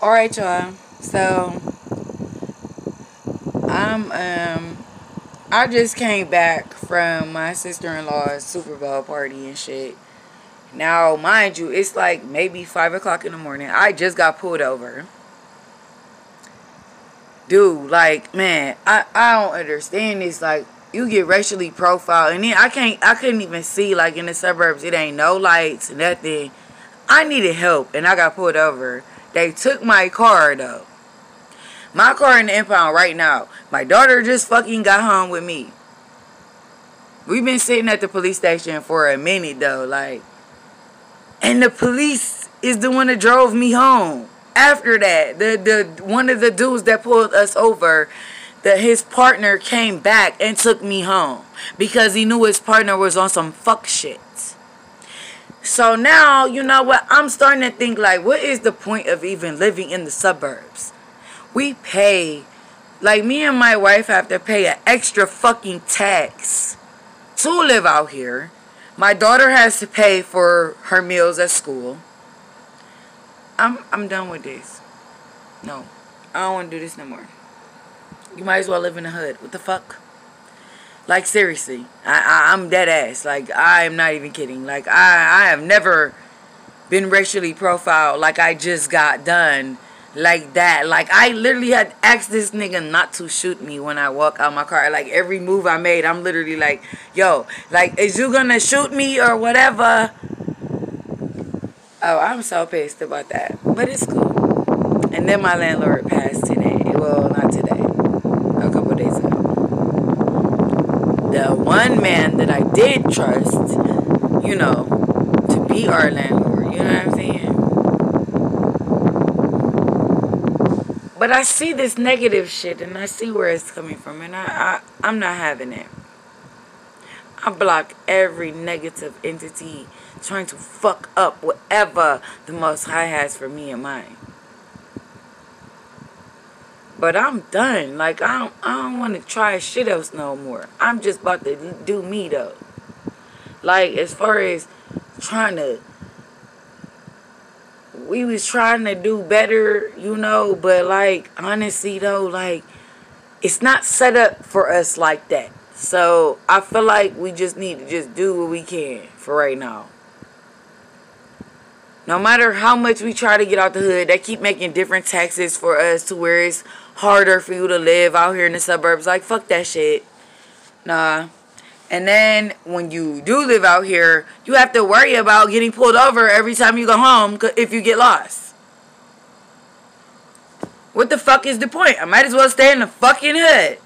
Alright, y'all. So, I'm, um, I just came back from my sister-in-law's Super Bowl party and shit. Now, mind you, it's like maybe 5 o'clock in the morning. I just got pulled over. Dude, like, man, I, I don't understand this. Like, you get racially profiled. And then I can't, I couldn't even see, like, in the suburbs, it ain't no lights, nothing. I needed help, and I got pulled over. They took my car though. My car in the impound right now. My daughter just fucking got home with me. We've been sitting at the police station for a minute though, like and the police is the one that drove me home. After that, the the one of the dudes that pulled us over, that his partner came back and took me home because he knew his partner was on some fuck shit. So now, you know what? I'm starting to think like, what is the point of even living in the suburbs? We pay, like me and my wife have to pay an extra fucking tax to live out here. My daughter has to pay for her meals at school. I'm I'm done with this. No, I don't want to do this no more. You might as well live in the hood. What the fuck? Like seriously, I, I am dead ass. Like I am not even kidding. Like I I have never been racially profiled like I just got done like that. Like I literally had asked this nigga not to shoot me when I walk out my car. Like every move I made, I'm literally like, yo, like is you gonna shoot me or whatever? Oh, I'm so pissed about that. But it's cool. And then my landlord passed today. Well, not today. A couple days ago the one man that I did trust, you know, to be our landlord. You know what I'm saying? But I see this negative shit and I see where it's coming from and I, I I'm not having it. I block every negative entity trying to fuck up whatever the Most High has for me and mine. But I'm done. Like I don't, I don't want to try shit else no more. I'm just about to do me though. Like as far as trying to, we was trying to do better, you know. But like honestly though, like it's not set up for us like that. So I feel like we just need to just do what we can for right now. No matter how much we try to get out the hood, they keep making different taxes for us to where it's harder for you to live out here in the suburbs. Like, fuck that shit. Nah. And then when you do live out here, you have to worry about getting pulled over every time you go home if you get lost. What the fuck is the point? I might as well stay in the fucking hood.